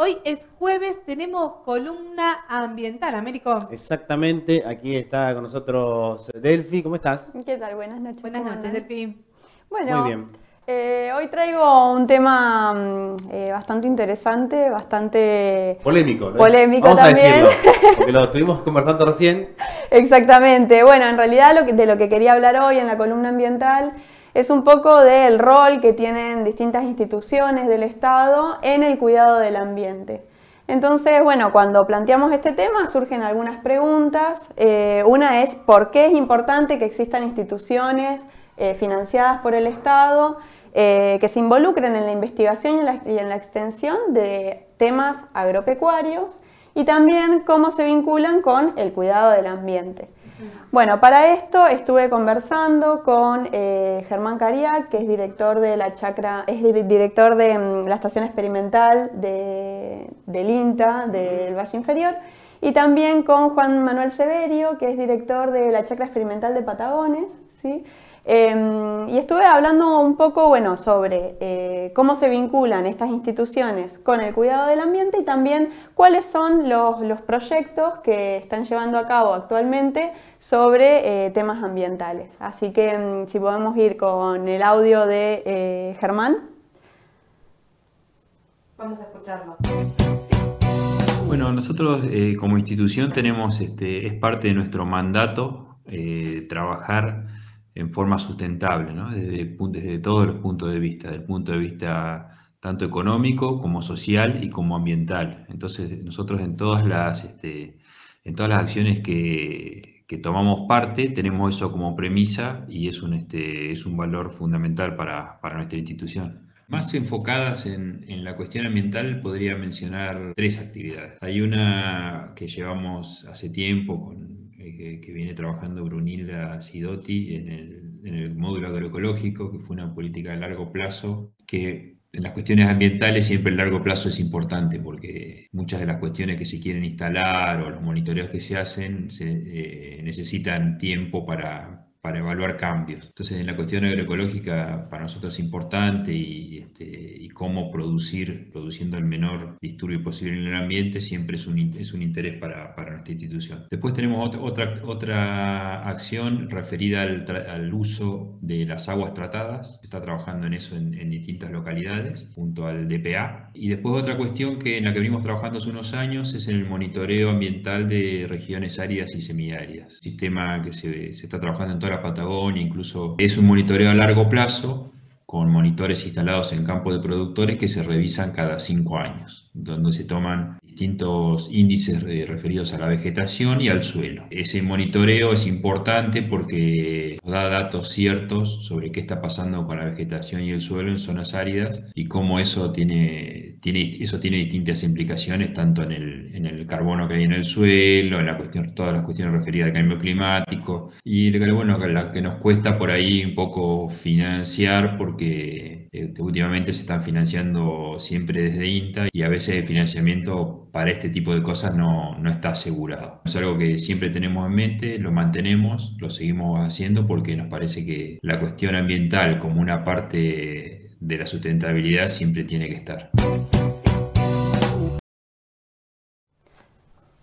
hoy es jueves, tenemos columna ambiental, Américo. Exactamente, aquí está con nosotros Delphi, ¿cómo estás? ¿Qué tal? Buenas noches. Buenas noches, Delphi. Bueno, Muy bien. Eh, hoy traigo un tema mm, eh, bastante interesante, bastante polémico. Polémico Vamos también. a decirlo, porque lo estuvimos conversando recién. Exactamente. Bueno, en realidad lo de lo que quería hablar hoy en la columna ambiental es un poco del rol que tienen distintas instituciones del Estado en el cuidado del ambiente. Entonces, bueno, cuando planteamos este tema surgen algunas preguntas. Eh, una es por qué es importante que existan instituciones financiadas por el Estado eh, que se involucren en la investigación y en la, extensión de temas agropecuarios y también cómo se vinculan con el cuidado del ambiente. Bueno, para esto estuve conversando con eh, Germán Cariac, que es director de la chacra, es director de mm, la estación experimental de, del INTA, del Valle Inferior, y también con Juan Manuel Severio, que es director de la chacra experimental de Patagones, ¿sí? Em, y estuve hablando un poco bueno, sobre eh, cómo se vinculan estas instituciones con el cuidado del ambiente y también cuáles son los, proyectos que están llevando a cabo actualmente sobre eh, temas ambientales. Así que em, si podemos ir con el audio de eh, Germán. Vamos a escucharlo. Bueno, nosotros como institución tenemos, este, es parte de nuestro mandato trabajar en forma sustentable, desde, todos los puntos de vista, del punto de vista tanto económico como social y como ambiental. Entonces nosotros en todas las, este, en todas las acciones que, tomamos parte tenemos eso como premisa y es un, este, es un valor fundamental para, nuestra institución. Más enfocadas en, en, la cuestión ambiental podría mencionar tres actividades. Hay una que llevamos hace tiempo con que, viene trabajando Brunilda Sidotti en el, en el módulo agroecológico, que fue una política de largo plazo, que en las cuestiones ambientales siempre el largo plazo es importante porque muchas de las cuestiones que se quieren instalar o los monitoreos que se hacen se, eh, necesitan tiempo para, para evaluar cambios. Entonces, en la cuestión agroecológica para nosotros es importante y, este, y cómo producir, produciendo el menor disturbio posible en el ambiente, siempre es un, es un interés para, para nuestra institución. Después tenemos otra, otra acción referida al, al, uso de las aguas tratadas. Se está trabajando en eso en, en, distintas localidades, junto al DPA. Y después otra cuestión que en la que venimos trabajando hace unos años es el monitoreo ambiental de regiones áridas y semiáridas. Sistema que se, se está trabajando en toda la Patagonia, incluso es un monitoreo a largo plazo con monitores instalados en campos de productores que se revisan cada cinco años, donde se toman distintos índices referidos a la vegetación y al suelo. Ese monitoreo es importante porque da datos ciertos sobre qué está pasando con la vegetación y el suelo en zonas áridas y cómo eso tiene, tiene, eso tiene distintas implicaciones tanto en el, en el carbono que hay en el suelo, en la cuestión, todas las cuestiones referidas al cambio climático y bueno, la que nos cuesta por ahí un poco financiar porque eh, últimamente se están financiando siempre desde INTA y a veces el financiamiento para este tipo de cosas no, está asegurado. Es algo que siempre tenemos en mente, lo mantenemos, lo seguimos haciendo porque nos parece que la cuestión ambiental como una parte de la sustentabilidad siempre tiene que estar.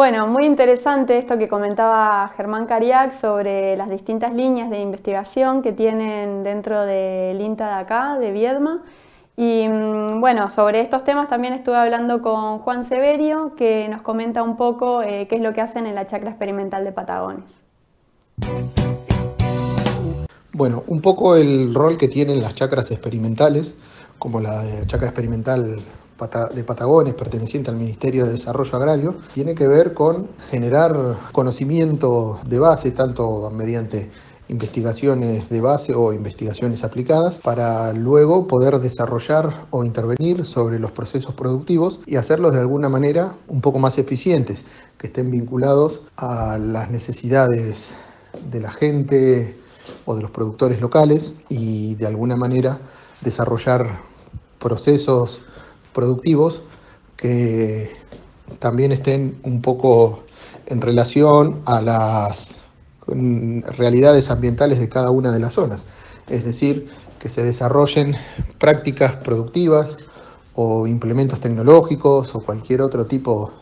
Bueno, muy interesante esto que comentaba Germán Cariac sobre las distintas líneas de investigación que tienen dentro del INTA de acá, de Viedma. Y mm, bueno, sobre estos temas también estuve hablando con Juan Severio, que nos comenta un poco eh, qué es lo que hacen en la chacra experimental de Patagones. Bueno, un poco el rol que tienen las chacras experimentales, como la chacra experimental de Patagones, perteneciente al Ministerio de Desarrollo Agrario, tiene que ver con generar conocimiento de base, tanto mediante investigaciones de base o investigaciones aplicadas para luego poder desarrollar o intervenir sobre los procesos productivos y hacerlos de alguna manera un poco más eficientes, que estén vinculados a las necesidades de la gente o de los productores locales y de alguna manera desarrollar procesos productivos que también estén un poco en relación a las realidades ambientales de cada una de las zonas. Es decir, que se desarrollen prácticas productivas o implementos tecnológicos o cualquier otro tipo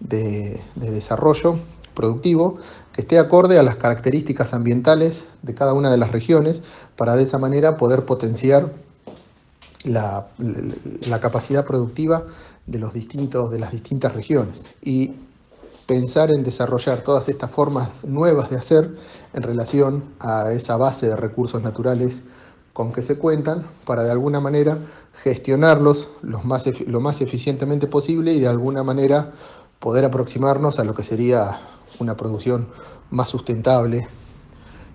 de, de desarrollo productivo que esté acorde a las características ambientales de cada una de las regiones para de esa manera poder potenciar la, la capacidad productiva de, los distintos, de las distintas regiones. Y pensar en desarrollar todas estas formas nuevas de hacer en relación a esa base de recursos naturales con que se cuentan para de alguna manera gestionarlos lo más, lo más eficientemente posible y de alguna manera poder aproximarnos a lo que sería una producción más sustentable,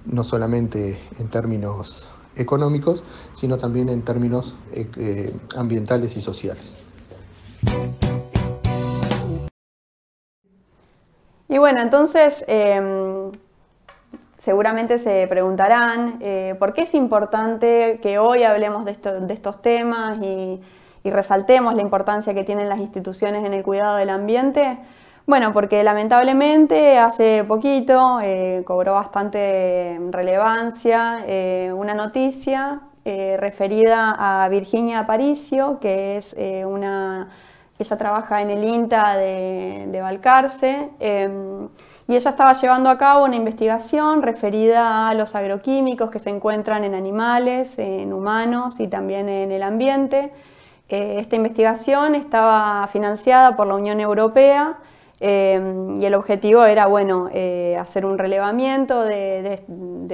no solamente en términos económicos, sino también en términos eh, eh, ambientales y sociales. Y bueno, entonces em, seguramente se preguntarán eh, por qué es importante que hoy hablemos de, estos temas y, resaltemos la importancia que tienen las instituciones en el cuidado del ambiente. Bueno, porque lamentablemente hace poquito eh, cobró bastante relevancia eh, una noticia referida a Virginia Aparicio, que es una ella trabaja en el INTA de, de Balcarce em, y ella estaba llevando a cabo una investigación referida a los agroquímicos que se encuentran en animales, en humanos y también en el ambiente. Eh, esta investigación estaba financiada por la Unión Europea em, y el objetivo era bueno, eh, hacer un relevamiento de,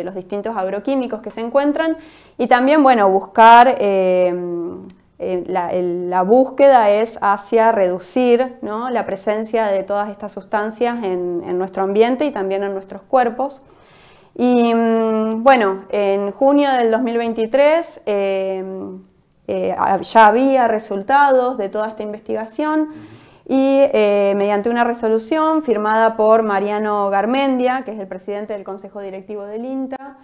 los distintos agroquímicos que se encuentran y también bueno, buscar em, eh, la, búsqueda es hacia reducir la presencia de todas estas sustancias en, nuestro ambiente y también en nuestros cuerpos. Y mm, bueno, en junio del 2023 eh, eh, ya había resultados de toda esta investigación y mediante una resolución firmada por Mariano Garmendia, que es el presidente del Consejo Directivo del INTA,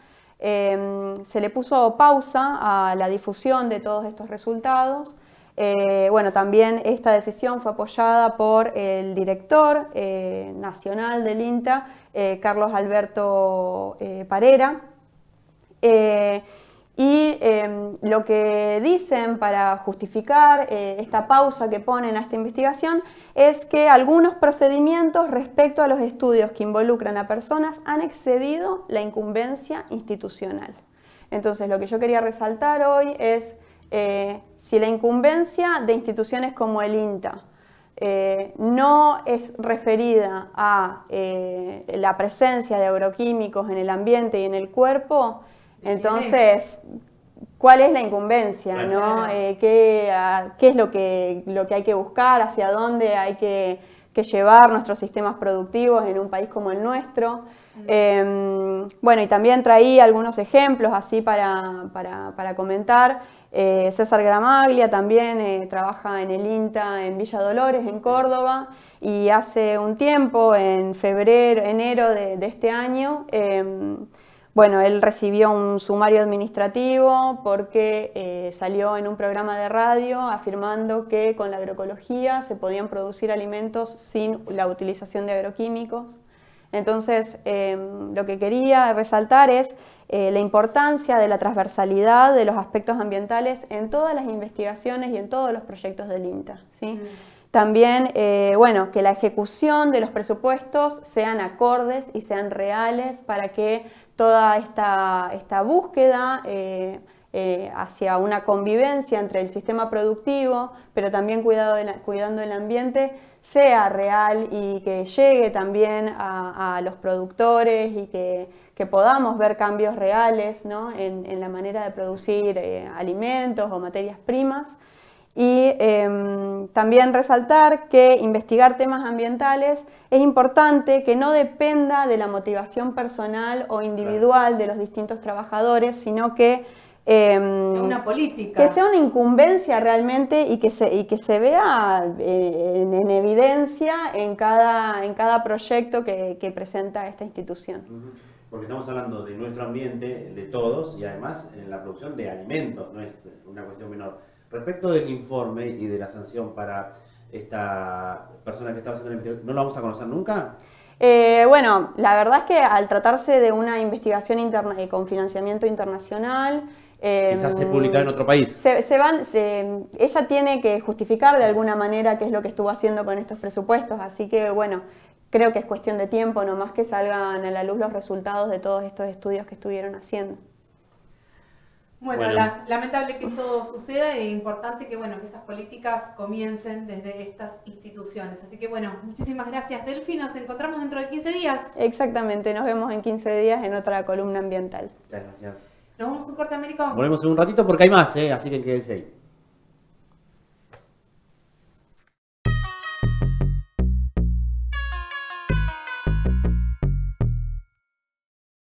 Em, se le puso pausa a la difusión de todos estos resultados. Eh, bueno, también esta decisión fue apoyada por el director eh, nacional del INTA, eh, Carlos Alberto Parera. Y em, lo que dicen para justificar eh, esta pausa que ponen a esta investigación es que algunos procedimientos respecto a los estudios que involucran a personas han excedido la incumbencia institucional. Entonces, lo que yo quería resaltar hoy es eh, si la incumbencia de instituciones como el INTA eh, no es referida a la presencia de agroquímicos en el ambiente y en el cuerpo, entonces, ¿cuál es la incumbencia? Eh, ¿qué, es lo que, lo que hay que buscar? ¿Hacia dónde hay que, llevar nuestros sistemas productivos en un país como el nuestro? Em, bueno, y también traí algunos ejemplos así para, comentar. Eh, César Gramaglia también eh, trabaja en el INTA en Villa Dolores, en Córdoba, y hace un tiempo, en febrero, enero de, de este año, em, bueno, él recibió un sumario administrativo porque eh, salió en un programa de radio afirmando que con la agroecología se podían producir alimentos sin la utilización de agroquímicos. Entonces, em, lo que quería resaltar es eh, la importancia de la transversalidad de los aspectos ambientales en todas las investigaciones y en todos los proyectos del INTA. ¿sí? Mm. También, eh, bueno, que la ejecución de los presupuestos sean acordes y sean reales para que toda esta, búsqueda eh, eh, hacia una convivencia entre el sistema productivo, pero también cuidado cuidando el ambiente, sea real y que llegue también a, los productores y que, podamos ver cambios reales en, la manera de producir eh, alimentos o materias primas. Y em, también resaltar que investigar temas ambientales es importante que no dependa de la motivación personal o individual de los distintos trabajadores, sino que em, sea una política. Que sea una incumbencia realmente y que se, y que se vea eh, en, evidencia en cada, en cada proyecto que, presenta esta institución. Porque estamos hablando de nuestro ambiente, de todos, y además en la producción de alimentos, no es una cuestión menor. Respecto del informe y de la sanción para esta persona que estaba haciendo la investigación, ¿no lo vamos a conocer nunca? Eh, bueno, la verdad es que al tratarse de una investigación interna, eh, con financiamiento internacional, Quizás se publicará en otro país. Se, se van, se- ella tiene que justificar de alguna manera qué es lo que estuvo haciendo con estos presupuestos, así que bueno, creo que es cuestión de tiempo, nomás que salgan a la luz los resultados de todos estos estudios que estuvieron haciendo. Bueno, Bueno. la- lamentable que esto suceda e importante que bueno que esas políticas comiencen desde estas instituciones. Así que bueno, muchísimas gracias Delphi, nos encontramos dentro de 15 días. Exactamente, nos vemos en 15 días en otra columna ambiental. Muchas gracias. Nos vamos a un corte América. Volvemos en un ratito porque hay más, ¿eh? así que quédense ahí.